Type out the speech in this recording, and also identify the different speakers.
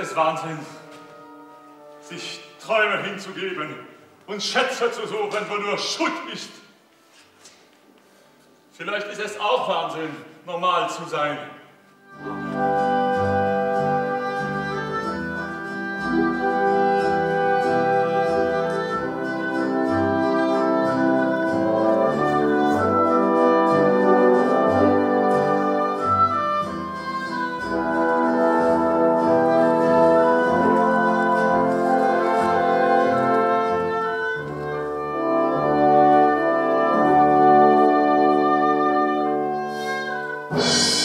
Speaker 1: des Wahnsinns, sich Träume hinzugeben und Schätze zu suchen, wo nur Schutt ist. Vielleicht ist es auch Wahnsinn, normal zu sein. you